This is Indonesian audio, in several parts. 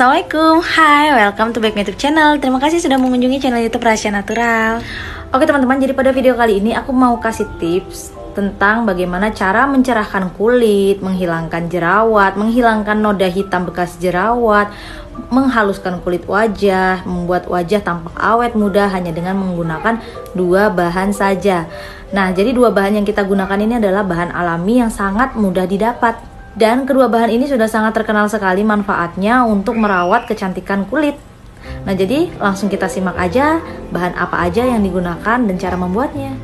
Assalamualaikum, hai, welcome to back my YouTube channel Terima kasih sudah mengunjungi channel YouTube Rahasia Natural Oke teman-teman, jadi pada video kali ini aku mau kasih tips tentang bagaimana cara mencerahkan kulit, menghilangkan jerawat, menghilangkan noda hitam bekas jerawat, menghaluskan kulit wajah, membuat wajah tampak awet muda hanya dengan menggunakan dua bahan saja. Nah, jadi dua bahan yang kita gunakan ini adalah bahan alami yang sangat mudah didapat. Dan kedua bahan ini sudah sangat terkenal sekali manfaatnya untuk merawat kecantikan kulit. Nah, jadi langsung kita simak aja bahan apa aja yang digunakan dan cara membuatnya.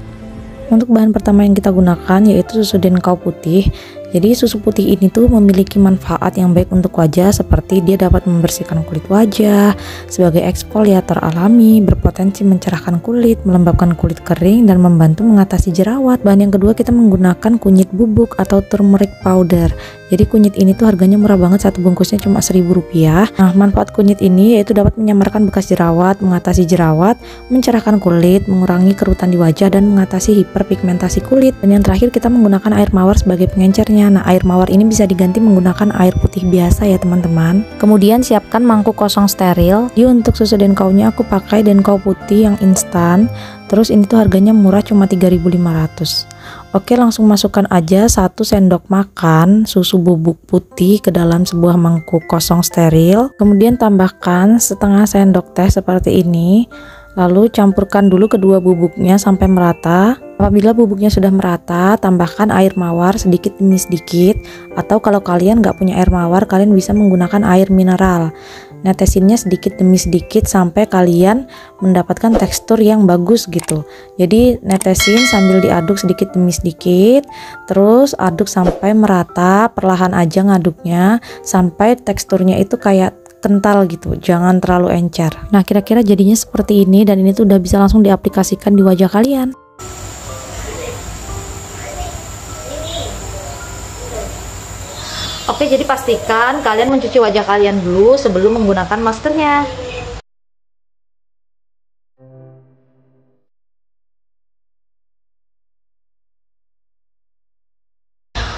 Untuk bahan pertama yang kita gunakan yaitu susu denkau putih. Jadi susu putih ini tuh memiliki manfaat yang baik untuk wajah seperti dia dapat membersihkan kulit wajah sebagai eksfoliator alami, berpotensi mencerahkan kulit, melembabkan kulit kering dan membantu mengatasi jerawat. Bahan yang kedua kita menggunakan kunyit bubuk atau turmeric powder. Jadi kunyit ini tuh harganya murah banget satu bungkusnya cuma seribu rupiah. Nah manfaat kunyit ini yaitu dapat menyamarkan bekas jerawat, mengatasi jerawat, mencerahkan kulit, mengurangi kerutan di wajah dan mengatasi hiperpigmentasi kulit. Dan yang terakhir kita menggunakan air mawar sebagai pengencernya. Nah air mawar ini bisa diganti menggunakan air putih biasa ya teman-teman. Kemudian siapkan mangkuk kosong steril. Jadi untuk susu denkaunya aku pakai denkau putih yang instan. Terus ini tuh harganya murah cuma 3500 Oke langsung masukkan aja satu sendok makan susu bubuk putih ke dalam sebuah mangkuk kosong steril. Kemudian tambahkan setengah sendok teh seperti ini. Lalu campurkan dulu kedua bubuknya sampai merata. Apabila bubuknya sudah merata tambahkan air mawar sedikit demi sedikit. Atau kalau kalian nggak punya air mawar kalian bisa menggunakan air mineral netesinnya sedikit demi sedikit sampai kalian mendapatkan tekstur yang bagus gitu. Jadi netesin sambil diaduk sedikit demi sedikit terus aduk sampai merata perlahan aja ngaduknya sampai teksturnya itu kayak kental gitu jangan terlalu encer. Nah kira-kira jadinya seperti ini dan ini tuh udah bisa langsung diaplikasikan di wajah kalian Oke, jadi pastikan kalian mencuci wajah kalian dulu sebelum menggunakan maskernya.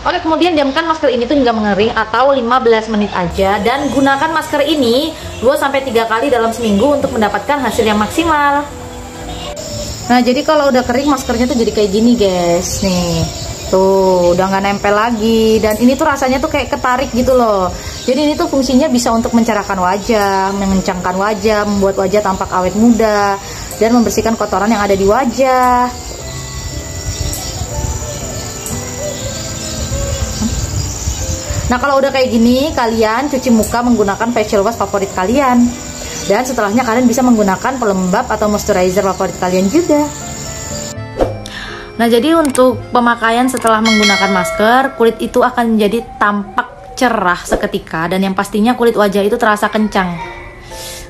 Oke, kemudian diamkan masker ini tuh hingga mengering atau 15 menit aja dan gunakan masker ini 2 sampai 3 kali dalam seminggu untuk mendapatkan hasil yang maksimal. Nah, jadi kalau udah kering maskernya tuh jadi kayak gini, guys. Nih. Tuh, udah nggak nempel lagi dan ini tuh rasanya tuh kayak ketarik gitu loh. Jadi ini tuh fungsinya bisa untuk mencerahkan wajah, mengencangkan wajah, membuat wajah tampak awet muda dan membersihkan kotoran yang ada di wajah. Nah, kalau udah kayak gini, kalian cuci muka menggunakan facial wash favorit kalian. Dan setelahnya kalian bisa menggunakan pelembab atau moisturizer favorit kalian juga. Nah, jadi untuk pemakaian setelah menggunakan masker, kulit itu akan menjadi tampak cerah seketika dan yang pastinya kulit wajah itu terasa kencang.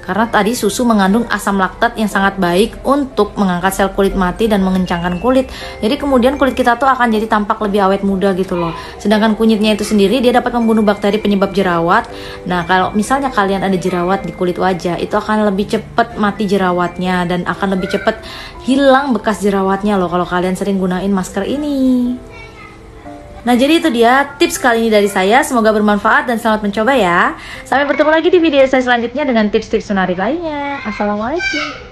Karena tadi susu mengandung asam laktat yang sangat baik untuk mengangkat sel kulit mati dan mengencangkan kulit. Jadi kemudian kulit kita tuh akan jadi tampak lebih awet muda gitu loh. Sedangkan kunyitnya itu sendiri dia dapat membunuh bakteri penyebab jerawat. Nah, kalau misalnya kalian ada jerawat di kulit wajah, itu akan lebih cepat mati jerawatnya dan akan lebih cepat hilang bekas jerawatnya loh kalau kalian sering gunain masker ini. Nah jadi itu dia tips kali ini dari saya. Semoga bermanfaat dan selamat mencoba ya. Sampai bertemu lagi di video saya selanjutnya Dengan tips-tips menarik lainnya. Assalamualaikum